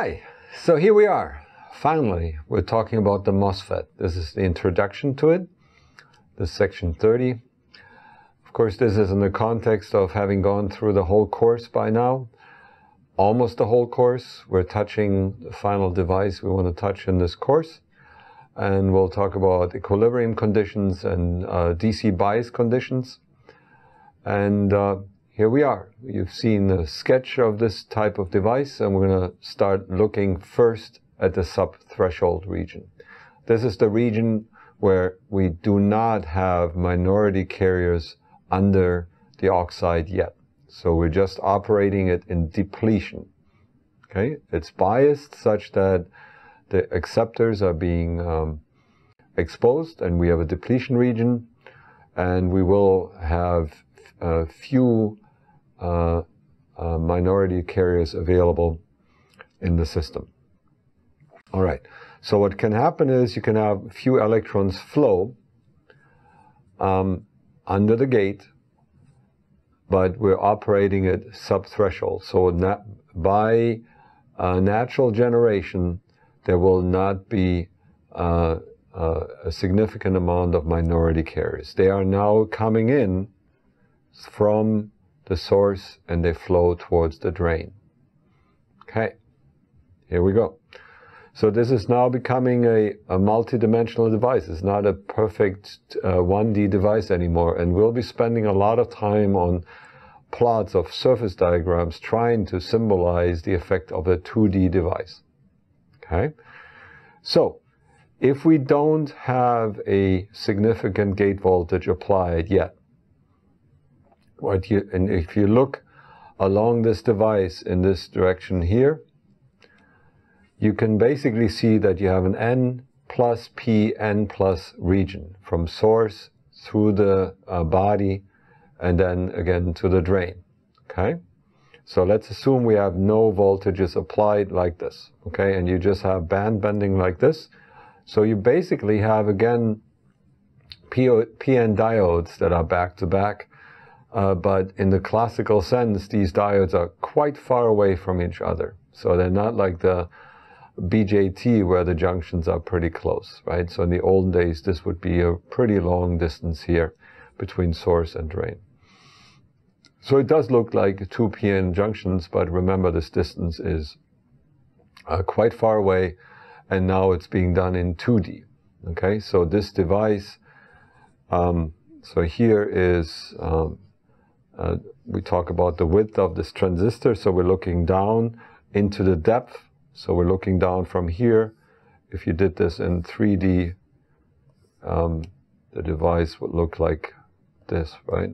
Hi, so here we are. Finally, we're talking about the MOSFET. This is the introduction to it. This is section 30. Of course, this is in the context of having gone through the whole course by now. Almost the whole course. We're touching the final device we want to touch in this course. And we'll talk about equilibrium conditions and uh, DC bias conditions. And uh, here we are. You've seen a sketch of this type of device, and we're going to start looking first at the sub-threshold region. This is the region where we do not have minority carriers under the oxide yet. So we're just operating it in depletion. Okay, it's biased such that the acceptors are being um, exposed and we have a depletion region and we will have a few uh, uh, minority carriers available in the system. All right. So what can happen is you can have few electrons flow um, under the gate, but we're operating at sub-threshold. So na by uh, natural generation, there will not be uh, uh, a significant amount of minority carriers. They are now coming in from the source and they flow towards the drain. Okay, here we go. So this is now becoming a, a multi-dimensional device. It's not a perfect uh, 1D device anymore. And we'll be spending a lot of time on plots of surface diagrams trying to symbolize the effect of a 2D device. Okay? So, if we don't have a significant gate voltage applied yet, what you, and if you look along this device in this direction here, you can basically see that you have an N plus P N plus region from source through the uh, body and then again to the drain. Okay? So let's assume we have no voltages applied like this. Okay? And you just have band bending like this. So you basically have again PN diodes that are back to back uh, but in the classical sense, these diodes are quite far away from each other. So they're not like the BJT where the junctions are pretty close, right? So in the olden days, this would be a pretty long distance here between source and drain. So it does look like two PN junctions, but remember this distance is uh, quite far away and now it's being done in 2D. Okay, so this device, um, so here is um, uh, we talk about the width of this transistor. So we're looking down into the depth. So we're looking down from here. If you did this in 3D, um, the device would look like this, right?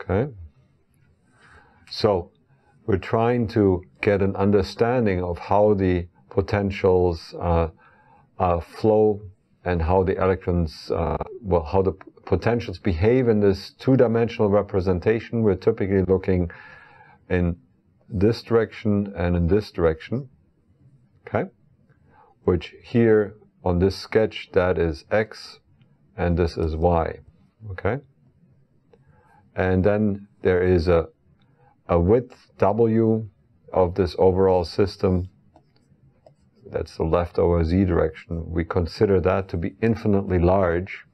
Okay. So we're trying to get an understanding of how the potentials uh, uh, flow and how the electrons, uh, well, how the potentials behave in this two-dimensional representation. We're typically looking in this direction and in this direction, okay? Which here on this sketch, that is x, and this is y, okay? And then there is a, a width w of this overall system that's the left over z direction, we consider that to be infinitely large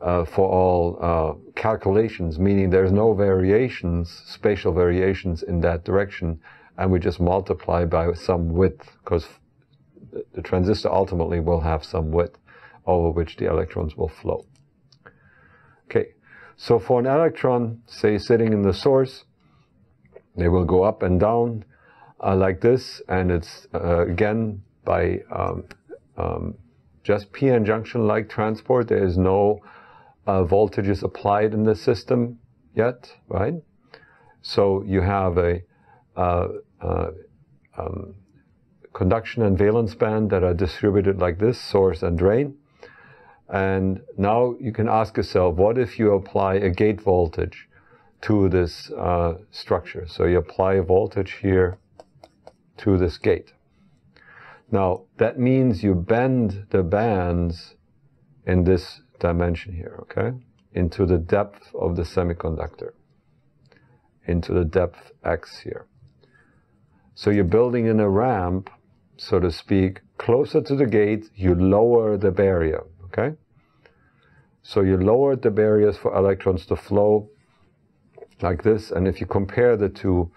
uh, for all uh, calculations, meaning there's no variations, spatial variations in that direction, and we just multiply by some width, because the transistor ultimately will have some width over which the electrons will flow. Okay, so for an electron, say sitting in the source, they will go up and down uh, like this, and it's uh, again by um, um, just p-n junction-like transport. There is no uh, voltages applied in the system yet, right? So you have a uh, uh, um, conduction and valence band that are distributed like this, source and drain. And now you can ask yourself, what if you apply a gate voltage to this uh, structure? So you apply a voltage here to this gate. Now, that means you bend the bands in this dimension here, okay, into the depth of the semiconductor. into the depth x here. So you're building in a ramp, so to speak, closer to the gate, you lower the barrier, okay? So you lowered the barriers for electrons to flow like this, and if you compare the two,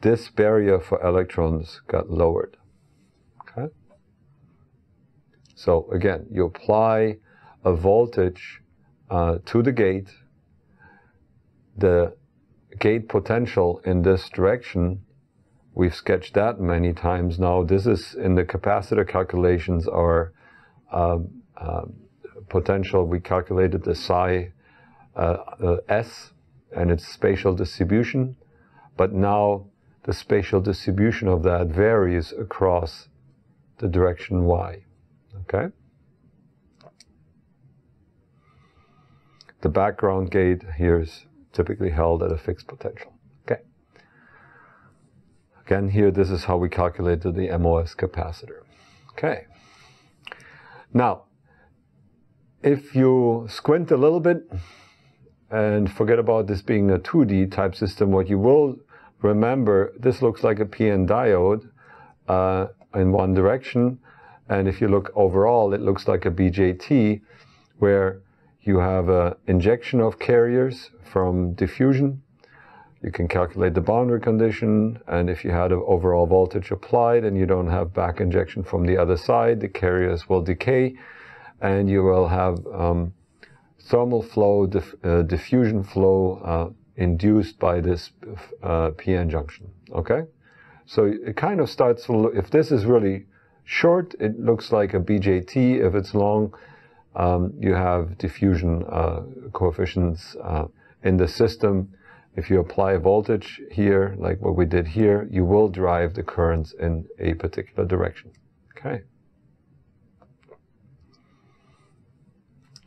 this barrier for electrons got lowered, okay? So again, you apply a voltage uh, to the gate, the gate potential in this direction, we've sketched that many times now. This is in the capacitor calculations our uh, uh, potential. We calculated the psi uh, uh, s and its spatial distribution, but now the spatial distribution of that varies across the direction y. Okay? The background gate here is typically held at a fixed potential. Okay. Again, here, this is how we calculated the MOS capacitor. Okay. Now, if you squint a little bit and forget about this being a 2D type system, what you will remember, this looks like a PN diode uh, in one direction. And if you look overall, it looks like a BJT where you have an injection of carriers from diffusion. You can calculate the boundary condition, and if you had an overall voltage applied and you don't have back injection from the other side, the carriers will decay, and you will have um, thermal flow, diff uh, diffusion flow uh, induced by this uh, PN junction. Okay, so it kind of starts. To look, if this is really short, it looks like a BJT. If it's long, um, you have diffusion uh, coefficients uh, in the system. If you apply a voltage here, like what we did here, you will drive the currents in a particular direction. Okay.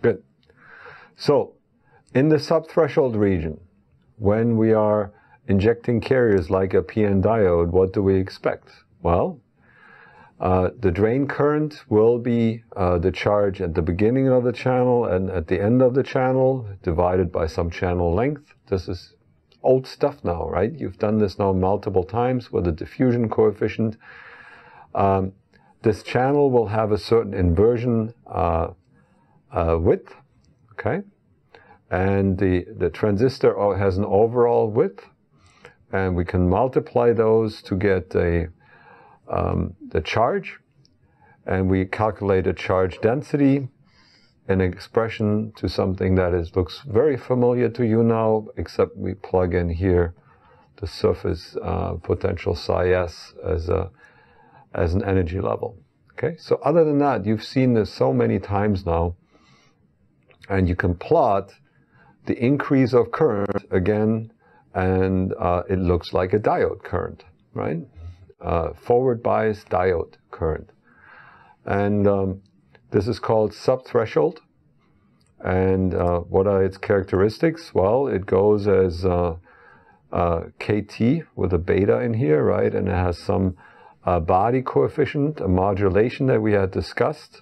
Good. So, in the subthreshold region, when we are injecting carriers like a PN diode, what do we expect? Well, uh, the drain current will be uh, the charge at the beginning of the channel and at the end of the channel divided by some channel length. This is old stuff now, right? You've done this now multiple times with the diffusion coefficient. Um, this channel will have a certain inversion uh, uh width, okay? And the, the transistor has an overall width, and we can multiply those to get a um, the charge, and we calculate a charge density, an expression to something that is looks very familiar to you now, except we plug in here the surface uh, potential psi s as a as an energy level. Okay, so other than that, you've seen this so many times now, and you can plot the increase of current again, and uh, it looks like a diode current, right? uh, forward bias diode current. And um, this is called subthreshold. And uh, what are its characteristics? Well, it goes as uh, uh KT with a beta in here, right? And it has some uh, body coefficient, a modulation that we had discussed.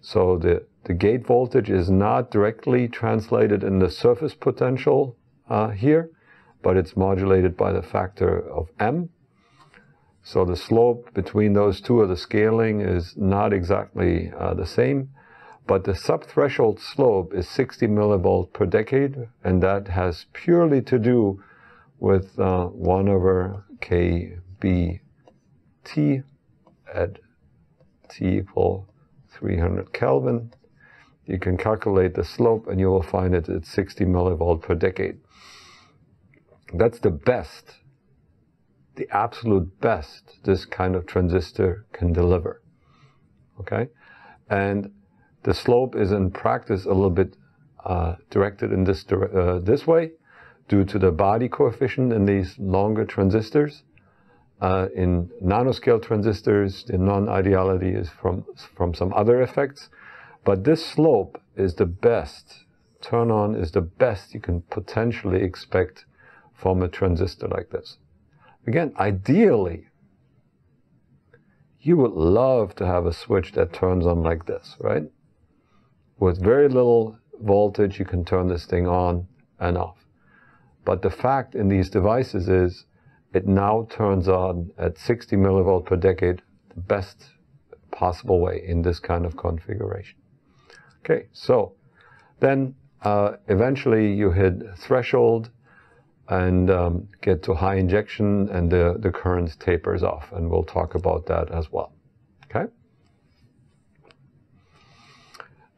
So the, the gate voltage is not directly translated in the surface potential uh, here, but it's modulated by the factor of M. So the slope between those two of the scaling is not exactly uh, the same, but the subthreshold slope is 60 millivolt per decade, and that has purely to do with uh, 1 over kBT at T equal 300 Kelvin. You can calculate the slope and you will find it at 60 millivolt per decade. That's the best the absolute best this kind of transistor can deliver. Okay? And the slope is in practice a little bit uh, directed in this, uh, this way due to the body coefficient in these longer transistors. Uh, in nanoscale transistors, the non-ideality is from, from some other effects. But this slope is the best, turn on is the best you can potentially expect from a transistor like this. Again, ideally, you would love to have a switch that turns on like this, right? With very little voltage, you can turn this thing on and off. But the fact in these devices is it now turns on at 60 millivolt per decade, the best possible way in this kind of configuration. Okay, so then uh, eventually you hit threshold and um, get to high injection and the, the current tapers off. And we'll talk about that as well. Okay?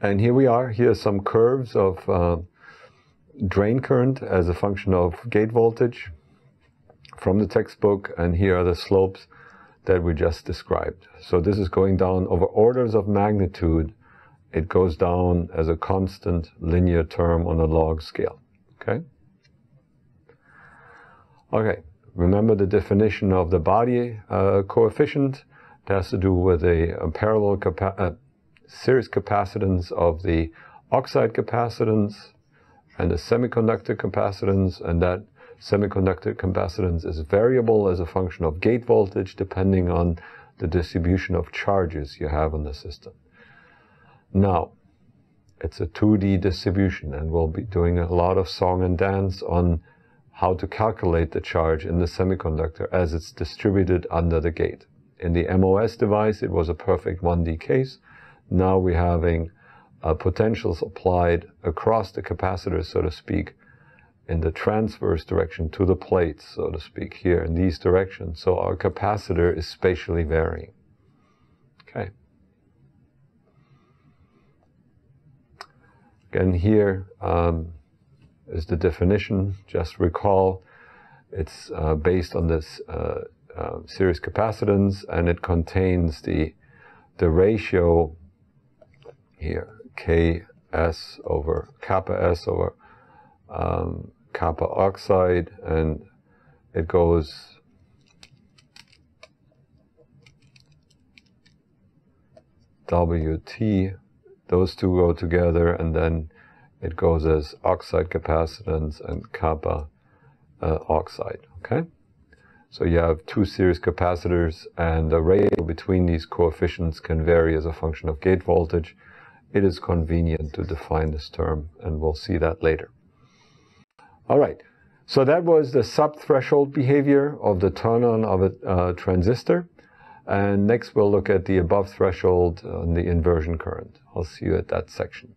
And here we are. Here are some curves of uh, drain current as a function of gate voltage from the textbook. And here are the slopes that we just described. So this is going down over orders of magnitude. It goes down as a constant linear term on a log scale. Okay? Okay, remember the definition of the body uh, coefficient. It has to do with a, a parallel capa uh, series capacitance of the oxide capacitance and the semiconductor capacitance, and that semiconductor capacitance is variable as a function of gate voltage depending on the distribution of charges you have in the system. Now, it's a 2D distribution, and we'll be doing a lot of song and dance on how to calculate the charge in the semiconductor as it's distributed under the gate. In the MOS device, it was a perfect 1D case. Now we're having uh, potentials applied across the capacitor, so to speak, in the transverse direction to the plates, so to speak, here in these directions. So our capacitor is spatially varying. Okay. Again, here, um, is the definition. Just recall it's uh, based on this uh, uh, series capacitance and it contains the, the ratio here, Ks over kappa S over um, kappa oxide and it goes WT, those two go together and then it goes as oxide capacitance and kappa uh, oxide, okay? So you have two series capacitors and the ratio between these coefficients can vary as a function of gate voltage. It is convenient to define this term and we'll see that later. All right, so that was the sub-threshold behavior of the turn-on of a uh, transistor. And next we'll look at the above threshold on the inversion current. I'll see you at that section.